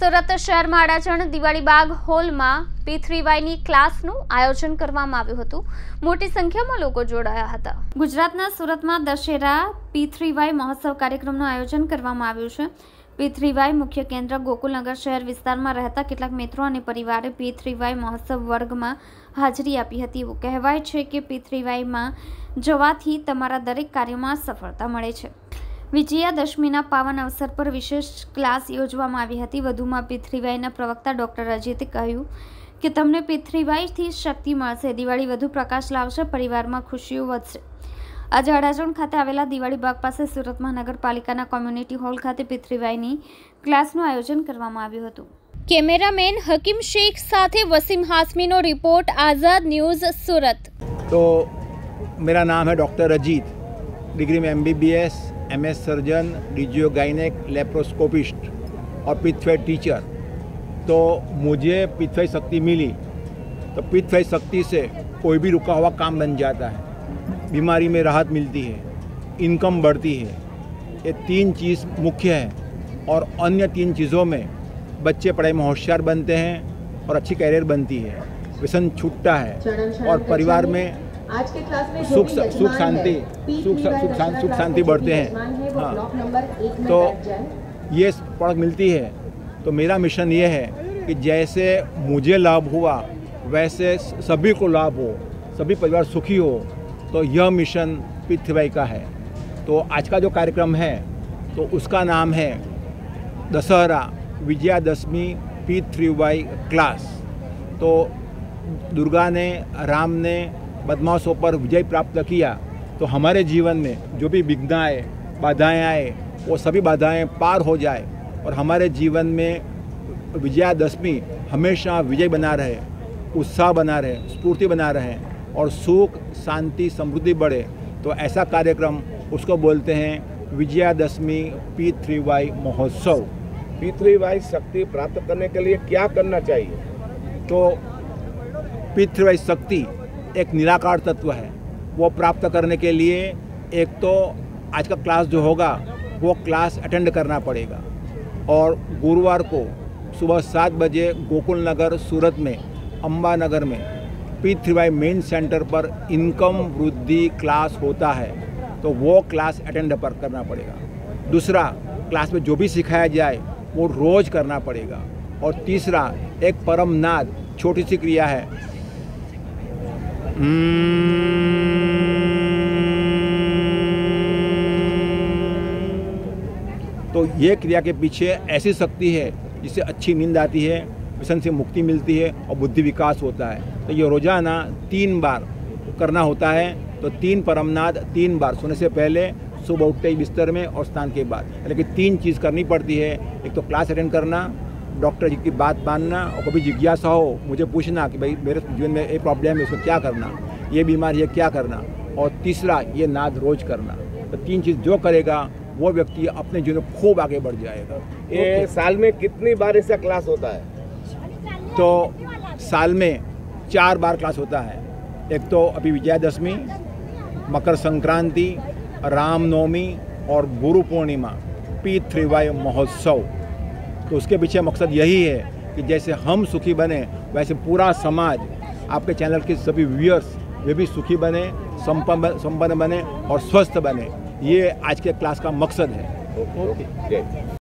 સુરત શહેરમાં અડાજણ દિવાળીબાગ હોલમાં પી થ્રી વાયની ક્લાસનું આયોજન કરવામાં આવ્યું હતું. મોટી સંખ્યામાં લોકો જોડાયા હતા. ગુજરાતના સુરતમાં દશેરા પી થ્રી વાય મહોત્સવ કાર્યક્રમનું આયોજન કરવામાં આવ્યું છે. પી થ્રી વાય મુખ્ય કેન્દ્ર ગોકુલનગર શહેર વિસ્તારમાં રહેતા કેટલાક મિત્રો અને પરિવારે પી થ્રી વાય મહોત્સવ વર્ગમાં હાજરી આપી હતી. એવું કહેવાય છે કે પી થ્રી વાયમાં જવાથી તમારા દરેક કાર્યમાં સફળતા મળે છે. વિજયાદશમીના પાવન અવસર પર વિશેષ ક્લાસ યોજવામાં આવી હતી. વધુમાં પીથરીવાઈના પ્રવક્તા ડૉક્ટર અજીતે કહ્યું કે તમને પીથરીવાઈથી શક્તિ મળશે. દિવાળી વધુ પ્રકાશ લાવશે પરિવારમાં ખુશીઓ વધશે. આજે અડાજણ ખાતે આવેલા દિવાળી બાગ પાસે સુરત મહાનગરપાલિકાના કોમ્યુનિટી હોલ ખાતે પીથરીવાઈની ક્લાસનું આયોજન કરવામાં આવ્યું હતું. કેમેરામેન હકીમ શેખ સાથે વસીમ હાસમીનો રિપોર્ટ આઝાદ ન્યૂઝ સુરત. તો મેરા નામ હૈ ડૉક્ટર અજીત ડિગ્રી મેં M M S surgeon DGO gynaec laparoscopist और पिथफाई टीचर तो मुझे पिथफाई शक्ति मिली। तो पिथफाई शक्ति से कोई भी रुका हुआ काम बन जाता है। बीमारी में राहत मिलती है इनकम बढ़ती है। ये तीन चीज़ मुख्य है और अन्य तीन चीज़ों में बच्चे पढ़ाई में होशियार बनते हैं और अच्छी कैरियर बनती है। व्यसन छूटता है और परिवार में आज के क्लास में सुख सुख शांति सुख सुख शांति सुख शांति बढ़ते हैं। है, तो ये प्रोडक्ट मिलती है। तो मेरा मिशन ये है कि जैसे मुझे लाभ हुआ वैसे सभी को लाभ हो सभी परिवार सुखी हो तो यह मिशन पृथ्वी का है। तो आज का जो कार्यक्रम है तो उसका नाम है Dussehra Vijayadashami P three Y class तो दुर्गा ने राम ने बदमाशों पर विजय प्राप्त किया तो हमारे जीवन में जो भी विघ्न आए बाधाएँ आए, वो सभी बाधाएँ पार हो जाए और हमारे जीवन में विजयादशमी हमेशा विजय बना रहे, उत्साह बना रहे, स्फूर्ति बना रहे और सुख, शांति, समृद्धि बढ़े। तो ऐसा कार्यक्रम उसको बोलते हैं विजयादशमी पी थ्री वाई महोत्सव। पी थ्री वाई शक्ति प्राप्त करने के लिए क्या करना चाहिए? तो पितृवय शक्ति एक निराकार तत्व है। वो प्राप्त करने के लिए एक तो आज का क्लास जो होगा, वो क्लास अटेंड करना पड़ेगा। और गुरुवार को सुबह सात बजे गोकुल नगर, सूरत में अम्बा नगर में, P three Y main centre पर इनकम वृद्धि क्लास होता है तो वो क्लास अटेंड पर करना पड़ेगा। दूसरा, क्लास में जो भी सिखाया जाए, वो रोज़ करना पड़ेगा। और तीसरा, एक परम नाद, छोटी सी क्रिया है तो ये क्रिया के पीछे ऐसी शक्ति है जिससे अच्छी नींद आती है, व्यसन से मुक्ति मिलती है और बुद्धि विकास होता है। तो ये रोज़ाना तीन बार करना होता है तो तीन परमनाद तीन बार। सोने से पहले सुबह उठते ही बिस्तर में और स्नान के बाद। लेकिन तीन चीज़ करनी पड़ती है, एक तो क्लास अटेंड करना डॉक्टर जी की बात मानना और कभी जिज्ञासा हो मुझे पूछना कि भाई मेरे जीवन में ये प्रॉब्लम है उसको क्या करना? ये बीमारी है क्या करना? और तीसरा ये नाद रोज करना। तो तीन चीज़ जो करेगा वो व्यक्ति अपने जीवन में खूब आगे बढ़ जाएगा। ये साल में कितनी बार ऐसा क्लास होता है? तो साल में चार बार क्लास होता है। एक तो अभी विजयादशमी मकर संक्रांति रामनवमी और Guru Purnima P three Y महोत्सव। तो उसके पीछे मकसद यही है कि जैसे हम सुखी बने, वैसे पूरा समाज, आपके चैनल के सभी व्यूअर्स वे भी सुखी बने, संपन्न बने और स्वस्थ बने। ये आज के क्लास का मकसद है। ओके